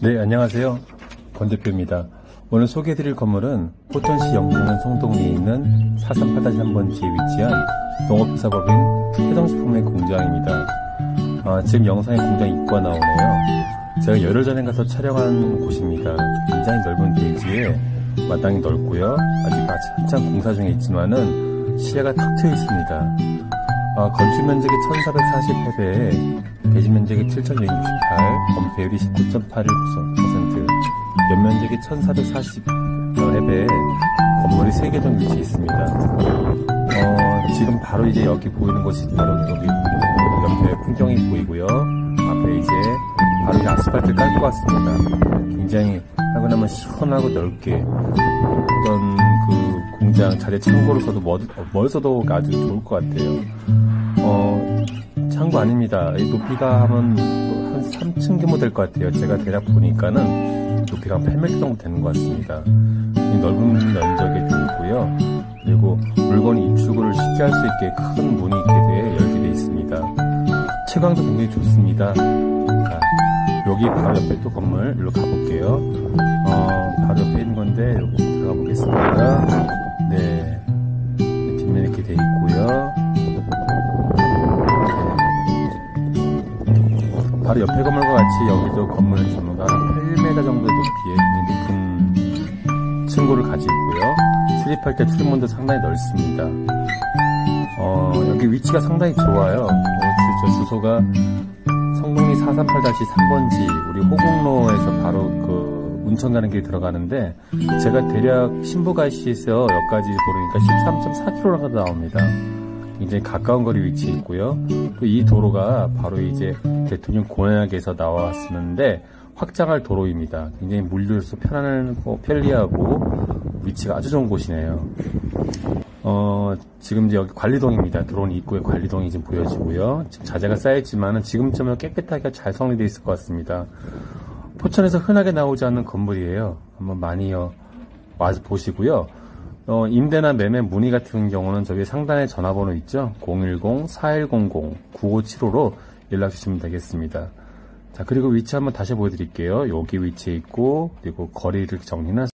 네, 안녕하세요. 권 대표입니다. 오늘 소개해드릴 건물은 포천시 영동면 성동리에 있는 438-3번지에 위치한 농업사법인 해동식품의 공장입니다. 아, 지금 영상에 공장 입구가 나오네요. 제가 열흘 전에 가서 촬영한 곳입니다. 굉장히 넓은 대지에 마당이 넓고요. 아직 한창 공사 중에 있지만은 시야가 탁 트여 있습니다. 아, 건축 면적이 1440회배에 배지 면적이 7268, 건폐율이 19.81%, 연면적이 1440회배에 건물이 3개 정도 위치해 있습니다. 어, 지금 바로 이제 여기 보이는 곳이 바로 여기 옆에 풍경이 보이고요. 앞에 이제 바로 이 아스팔트를 깔것 같습니다. 굉장히 하고 나면 시원하고 넓게 어떤 그 공장 자재 창고로서도 뭐, 멀어서도 아주 좋을 것 같아요. 어, 창고 아닙니다. 이 높이가 하면 한 3층 규모 될것 같아요. 제가 대략 보니까는 높이가 한 8m 정도 되는 것 같습니다. 넓은 면적에 있고요. 그리고 물건이 입출구를 쉽게 할 수 있게 큰 문이 이렇게 돼 열게 되어 있습니다. 채광도 굉장히 좋습니다. 자, 여기 바로 옆에 또 건물 일로 가볼게요. 어, 바로 옆에 있는 건데 여기 들어가 보겠습니다. 있고요. 바로 옆에 건물과 같이 여기도 건물 규모가 8m 정도 높이의 높은 층고를 가지고 있고요. 출입할 때 출입문도 상당히 넓습니다. 어, 여기 위치가 상당히 좋아요. 어, 저 주소가 성동리 438-3번지 우리 호곡로에서 바로 그 운천 가는 길이 들어가는데 제가 대략 신부갈시에서 여기까지 보니까 13.4km가 나옵니다. 굉장히 가까운 거리 위치해 있고요. 또 이 도로가 바로 이제 대통령 공약에서 나왔었는데 확장할 도로입니다. 굉장히 물류로서 편안하고 편리하고 위치가 아주 좋은 곳이네요. 어, 지금 이제 여기 관리동입니다. 들어온 입구에 관리동이 지금 보여지고요. 지금 자재가 쌓여있지만은 지금쯤은 깨끗하게 잘 정리되어 있을 것 같습니다. 포천에서 흔하게 나오지 않는 건물이에요. 한번 많이 어, 와서 보시고요. 어, 임대나 매매 문의 같은 경우는 저기 상단에 전화번호 있죠? 010-4100-9575로 연락 주시면 되겠습니다. 자, 그리고 위치 한번 다시 보여드릴게요. 여기 위치에 있고, 그리고 거리를 정리는